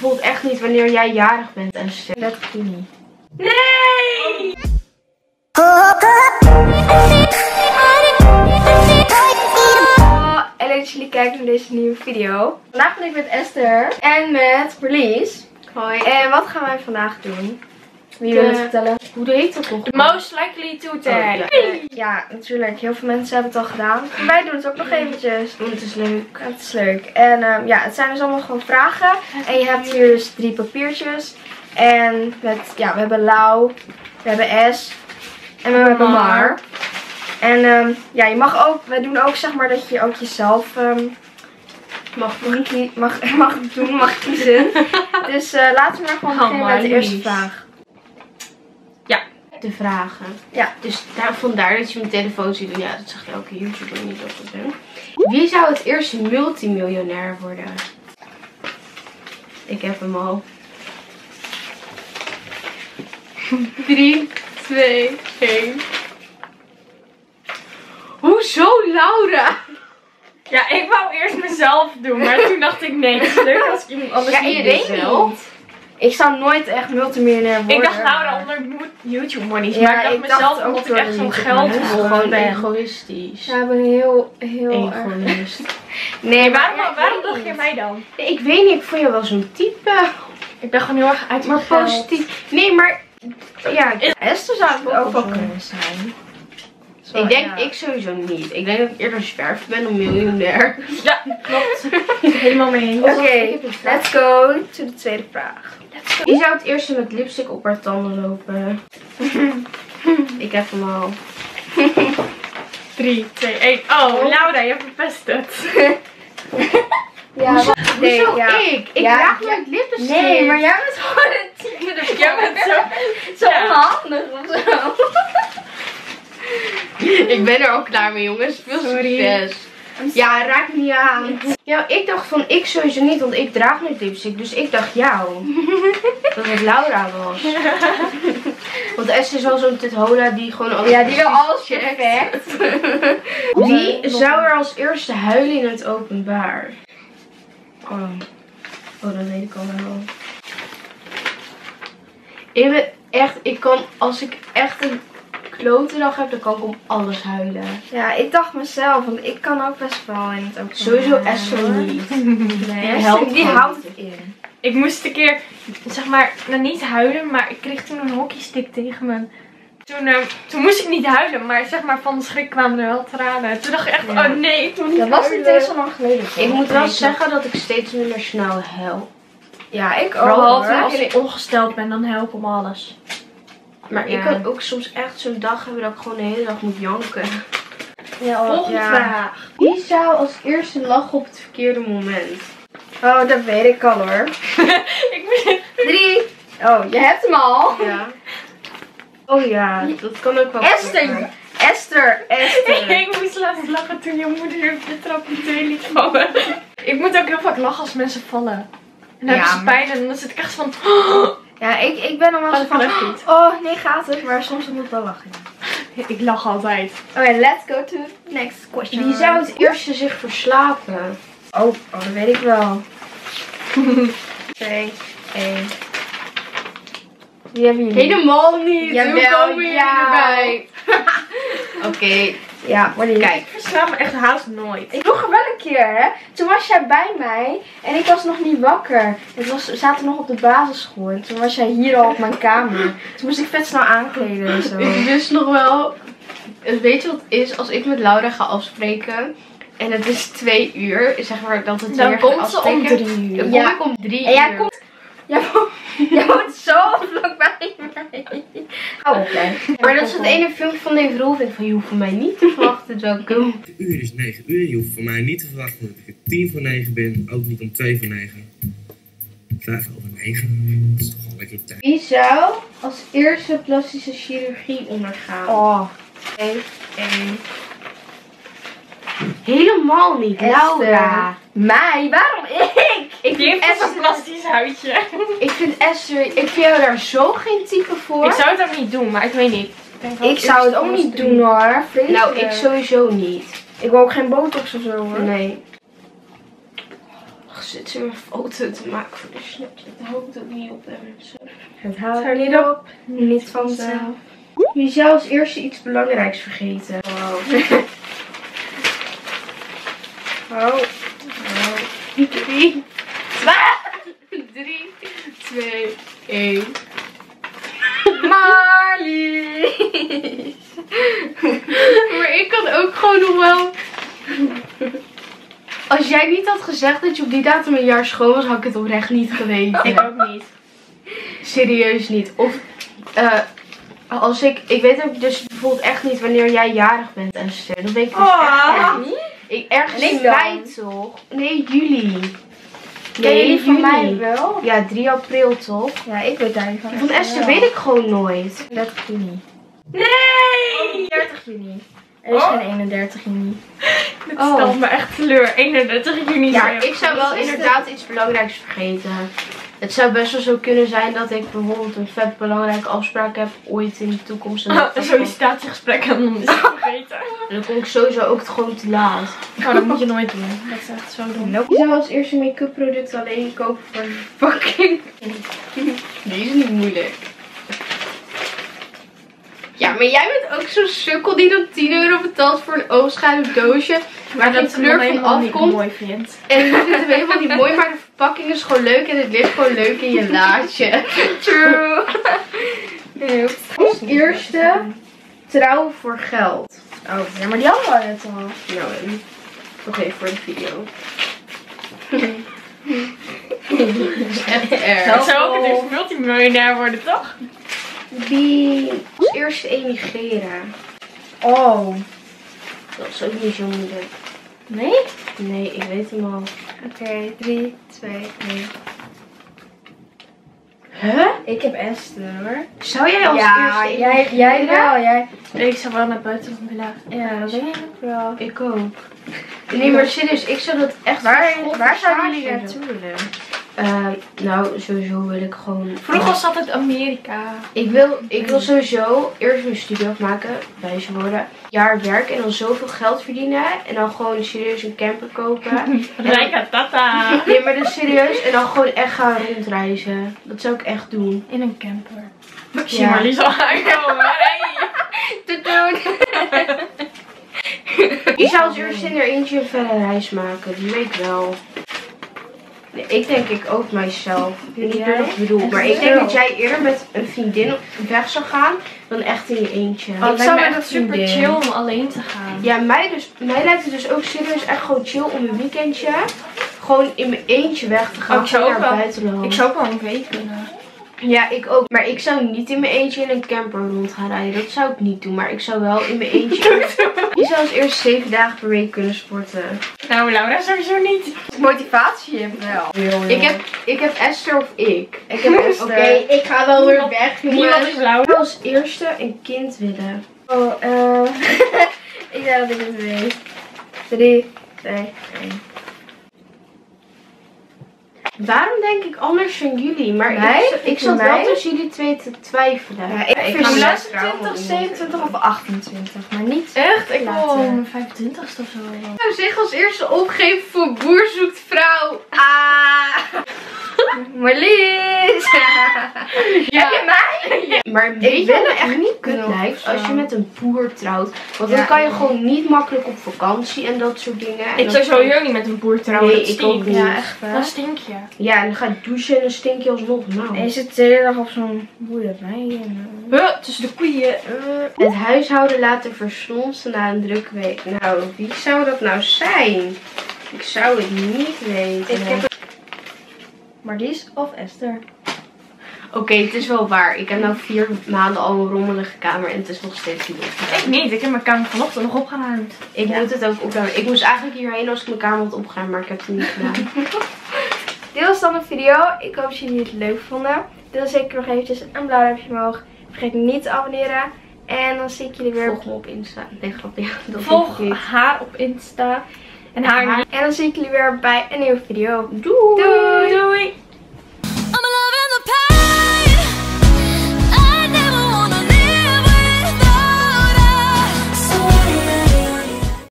bijvoorbeeld echt niet wanneer jij jarig bent, Esther. Let Kini. Nee! Oh, en leuk dat jullie kijken naar deze nieuwe video. Vandaag ben ik met Esther en met Marlies. Hoi. En wat gaan wij vandaag doen? Wie wil het vertellen? Hoe heet dat nog? The most likely to tag. Oh, ja. Eh, ja, natuurlijk. Heel veel mensen hebben het al gedaan. Wij doen het ook nog eventjes. Oh, het is leuk. Het is leuk. En ehm, ja, het zijn dus allemaal gewoon vragen. En je hebt hier dus drie papiertjes. En met, ja, we hebben Lau, we hebben S en we hebben Mar. Mar. En ehm, ja, je mag ook, wij doen ook zeg maar dat je ook jezelf ehm, mag, mag, mag, mag doen, mag kiezen. dus eh, laten we maar gewoon Oh, beginnen met de eerste vraag. De vragen. Ja. Dus daar, vandaar dat je mijn telefoon ziet. Ja, dat zegt elke YouTuber niet ik ben. Wie zou het eerste multimiljonair worden? Ik heb hem al. 3, 2, 1. Hoezo Laura? Ja, ik wou eerst mezelf doen, maar toen dacht ik nee, het is leuk als ik iemand anders Ja, niet doe. niet. Ik zou nooit echt multimiljonair worden. Ik dacht Laura maar- onder YouTube monies, Ja, maar ik dacht ik dacht mezelf ook omdat ik echt zo'n geld money. Gewoon ben. egoïstisch. Ja, ik ben heel, heel erg. Egoïst. Nee, waarom, ja, waarom dacht je mij dan? Nee, ik weet niet, ik vond je wel zo'n type. Ik ben gewoon heel erg uit Maar positief. Nee, maar ja, Esther zou het ook wel kunnen zijn. Zo, ik denk ja. ik sowieso niet. Ik denk dat ik eerder zwerf ben dan miljonair. Ja, klopt. Helemaal mee eens. Oké, let's go to de tweede vraag. Wie zou het eerste met lipstick op haar tanden lopen? ik heb hem al. 3, 2, 1. Oh, Laura, je verpest het. Ja, Hoezo, nee, hoezo ja. ik? Ik Ja, draag ja. nooit lipstick. Nee, maar jij bent gewoon een type. Jij bent zo... zo Ja. onhandig of zo. Ik ben er ook klaar mee, jongens. Veel Sorry. succes. Ja, raak me niet aan. Ja, ik dacht van ik sowieso niet, want ik draag nooit lipstick. Dus ik dacht jou. dat het Laura was. Want Esther is wel zo'n tithola die gewoon alles Ja, die wil alles perfect. Wie zou er als eerste huilen in het openbaar? Oh, oh dat weet ik al wel. Ik ben echt, ik kan, als ik echt een klote dag heb, dan kan ik om alles huilen. Ja, ik dacht mezelf, want ik kan ook best wel in het openbaar. Sowieso Esther niet. Nee, Esther, helpt die houdt het in. Ik moest een keer, zeg maar, nou niet huilen, maar ik kreeg toen een hockeystick tegen me. Toen, eh, toen moest ik niet huilen, maar zeg maar van de schrik kwamen er wel tranen. Toen dacht ik echt, Ja. oh nee, ik moet niet Dat was niet eens zo lang geleden. Ik moet wel Nee, zeggen dat ik steeds minder snel huil. Ja, ik ook. Vooral als ik ongesteld ben, dan help om alles. Maar ik kan ook soms echt zo'n dag hebben dat ik gewoon de hele dag moet janken. Ja, oh, Volgende ja. vraag. Wie zou als eerste lachen op het verkeerde moment? Oh, dat weet ik al hoor. ik moest... Drie. Oh, je hebt hem al. Ja. Oh ja, dat kan ook wel. Esther. Esther. Esther. ik moest laatst lachen toen je moeder op de trap in twee liet vallen. ik moet ook heel vaak lachen als mensen vallen. En dan Ja, hebben ze pijn en dan zit ik echt van... Ja, ik, ik ben dan wel Oh, zo van... niet. Oh, nee gaat het. Maar soms moet ik wel lachen. ik lach altijd. Oké, let's go to the next question. Wie zou het eerste zich verslapen? Oh, oh, dat weet ik wel. Twee, één. Wie hebben jullie? Helemaal niet. Jawel, Hoe komen jullie ja. erbij? Oké, Ja, maar die. kijk. Ik versla me echt haast nooit. Ik vroeger wel een keer, hè. Toen was jij bij mij en ik was nog niet wakker. Het was, we zaten nog op de basisschool en toen was jij hier al op mijn kamer. Toen moest ik vet snel aankleden en zo. Ik wist nog wel. Weet je wat het is als ik met Laura ga afspreken? En het is twee uur, zeg maar dat het Dan weer komt ze om drie uur. Dan kom Ja. ik om drie En jij uur. komt... Jij jij woont zo vlakbij mij. Hou op. Maar dat is het ene filmpje van Dave Rolf. Ik van, je hoeft van mij niet te verwachten terwijl ik kom. Het uur is 9 uur. Je hoeft van mij niet te verwachten dat ik er 10 voor 9 ben. Ook niet om 2 voor 9. 5 over 9. Dat is toch wel lekker op tijd. Wie zou als eerste plastische chirurgie ondergaan? Oh, Twee, één. Helemaal niet, Laura. Mij? Waarom ik? Ik vind echt een plastisch houtje. Ik vind Esther, ik vind jou daar zo geen type voor. Ik zou het ook niet doen, maar ik weet niet. Ik, ik zou het ook niet doen, hoor. Nou, ik sowieso niet. Ik wil ook geen botox of zo hoor. Nee. Ach, zit ze een foto te maken voor de snaps. Het houdt ook niet op hem. Het houdt niet op, niet vanzelf. Je zou als eerste iets belangrijks vergeten. Wow. wow. wow. 2, 1. Marlies! maar ik kan ook gewoon nog wel... Als jij niet had gezegd dat je op die datum een jaar schoon was, had ik het oprecht niet geweten. Ik ook niet. Serieus niet. Of uh, als ik, ik weet ook dus bijvoorbeeld echt niet wanneer jij jarig bent en zo. Dat weet ik dus echt, oh. niet. Ik ergens in toch? Nee, juli. Ken jullie van mij wel? Ja, 3 april toch? Ja, ik weet daar niet van. Van Esther weet ik gewoon nooit. 30 juni. Nee! 30 juni. Er is Oh. geen 31 juni. Dit Oh. stelt me echt teleur. 31 juni. Ja, ik zou wel inderdaad iets belangrijks vergeten. Het zou best wel zo kunnen zijn dat ik bijvoorbeeld een vet belangrijke afspraak heb ooit in de toekomst. En Oh, een ik- sollicitatiegesprek en dan is het vergeten. en dan kom ik sowieso ook gewoon te laat. Nou, dat moet je nooit doen. Dat is echt zo dom. Je zou als eerste make-up product alleen kopen voor verpakking. Die is niet moeilijk. Ja, maar jij bent ook zo'n sukkel die dan 10 euro betaalt voor een oogschaduwdoosje. Waar dat kleur van afkomt. mooi vindt. En ik vind het helemaal niet mooi, maar de verpakking is gewoon leuk en het ligt gewoon leuk in je laadje. True. Als eerste trouwen voor geld. Oh, ja, maar die hadden we net al. Nou, nog even voor de video. Echt erg. Dat zou ook het eerst multimiljonair worden, toch? Wie als eerste emigreren? Oh. Dat is ook niet zo moeilijk. Nee? Nee, ik weet hem al. Oké, 3, 2, 1. Huh? Ik heb Esther hoor. Zou jij als ja, eerste jij, jij emigreren? wel. Jij, Ik zou wel naar buiten willen. ja, dat denk ik ook wel. Ik ook. Nee, maar serieus, ik zou dat echt Waar, waar zouden jullie naartoe willen? Eh, nou, sowieso wil ik gewoon... Vroeger was het altijd Amerika. Ik wil, ik wil sowieso eerst mijn studie afmaken, wijze worden, jaar werken en dan zoveel geld verdienen. En dan gewoon serieus een camper kopen. Rijka tata. Nee, maar dus serieus. En dan gewoon echt gaan rondreizen. Dat zou ik echt doen. In een camper. Ik zie al aankomen. Hey. Te doen. Je zou als eerste in er eentje een verre reis maken. Die weet ik wel. Nee, ik denk ik ook mijzelf. Niet Jij? dat ik bedoel. Maar ik denk dat jij eerder met een vriendin weg zou gaan dan echt in je eentje. Oh, Ik zou echt super vriendin. chill om alleen te gaan. Ja, mij, dus, mij lijkt het dus ook serieus echt gewoon chill om een weekendje gewoon in mijn eentje weg te gaan. Oh, ik zou ook naar wel- buitenland. Ik zou ook wel een week kunnen. Ja, ik ook. Maar ik zou niet in mijn eentje in een camper rond gaan rijden. Dat zou ik niet doen. Maar ik zou wel in mijn eentje... Je zou als eerst zeven dagen per week kunnen sporten. Nou, Laura sowieso niet. Motivatie heb ik wel. Ik heb, ik heb Esther of ik. Ik heb Esther. Oké, ik ga wel weer weg, Niemand is Ik Laura. zou als eerste een kind willen. Oh, eh. ik denk dat ik het weet. 3, 2, 1. Waarom denk ik anders dan jullie? Maar Mij? ik, ik zat Mij? wel tussen jullie twee te twijfelen. Ja, ik vind ga 26, 27 of 28, maar niet. Echt? Ik wil om 25 of zo. Ik zou zich als eerste opgeven voor boer zoekt vrouw. Ah! Marlies! Ja. Heb je mij? Maar je ben wat me het echt niet kut nog lijkt? zo. Als je met een boer trouwt. Want Ja, dan kan je ja. gewoon niet makkelijk op vakantie en dat soort dingen. En Ik dan- zou sowieso niet met een boer trouwen. Nee, dat ik ook niet. Ja, echt Dat waar. stink je. Ja, en dan ga je douchen en dan stink je alsnog. Nou. En je zit de hele dag op zo'n boerderij. En, Huh, tussen de koeien. Het huishouden laten verslonsen na een drukke week. Nou, wie zou dat nou zijn? Ik zou het niet weten. Ik heb Marlies of Esther? Oké, het is wel waar. Ik heb nou vier maanden al een rommelige kamer en het is nog steeds niet Ik opgeruimd. niet. Ik heb mijn kamer vanochtend nog opgeruimd. Ik Ja. moet het ook opruimen. Ik moest eigenlijk hierheen als ik mijn kamer had opgeruimd, maar ik heb het niet gedaan. Dit was dan de video. Ik hoop dat jullie het leuk vonden. Deel zeker nog eventjes een blauw duimpje omhoog. Vergeet niet te abonneren. En dan zie ik jullie weer. Volg me op Insta. Nee, grapje. Volg ik haar op Insta. En haar. En dan zie ik jullie weer bij een nieuwe video. Doei! Doei doei.